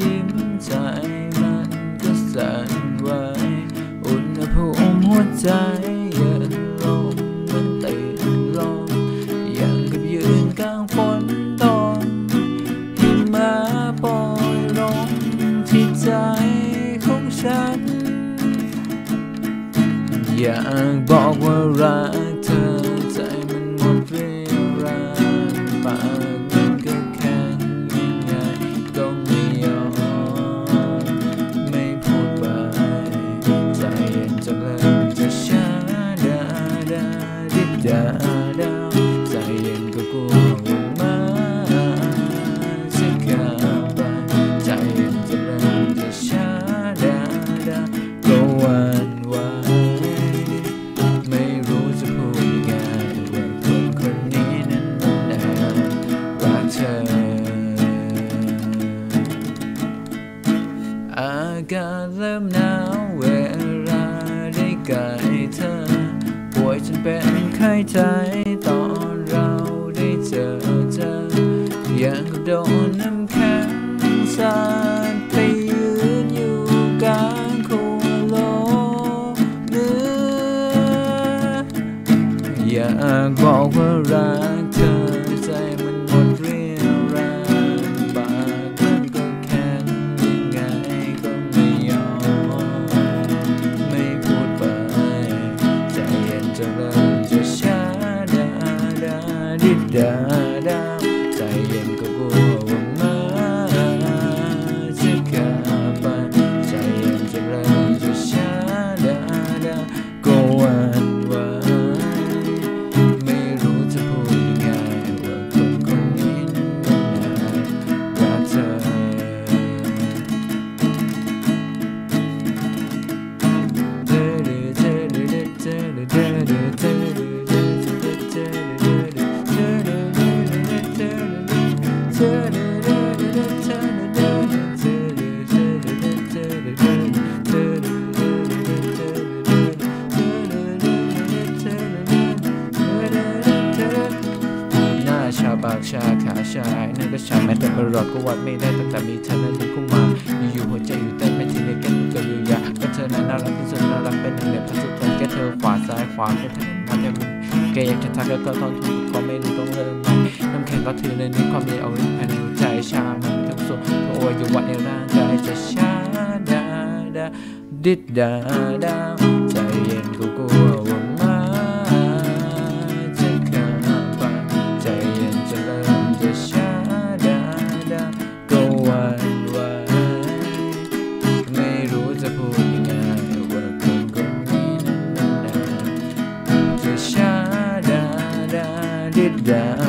ยิ้มใจมันก็สั่นไหวอุณหภูมิหัวใจเย็นลงมันติดลมอย่างกับยืนกลางฝนตกหิมะโปรยลงที่ใจของฉัน อยากบอกว่ารักเธอใจมันหมดเวาเริ่มหนาวเวลาได้ใกล้เธอ ป่วยจนเป็นไข้ใจตอนเราได้เจอเธอ อย่างกับโดนน้ำ บากชาขาชายนั่นก็ชาแม้แต่ประหลอดก็วัดไม่ได้ตั้งแต่มีเธอนั้นเข้ามา อยู่ๆหัวใจอยู่เต้นไม่ทีในแก้มก็อยู่ยาก็เธอนั้นน่ารักที่สุดน่ารักเป็นหนึ่งในพันสุด อขวาซ้ายขวาแค่เธอมาแค่มึงแกอยากจะทักแล้วก็ต้องทุกก็ไม่รู้ต้องเริ่มใหม่น้ำแข็งก็ถือเลยนึกความดีเอาไว้ภายในใจชามันทั้งส่วนเพราะอวัยวะในร่างกายจะชาดาดาดิดดาดา down.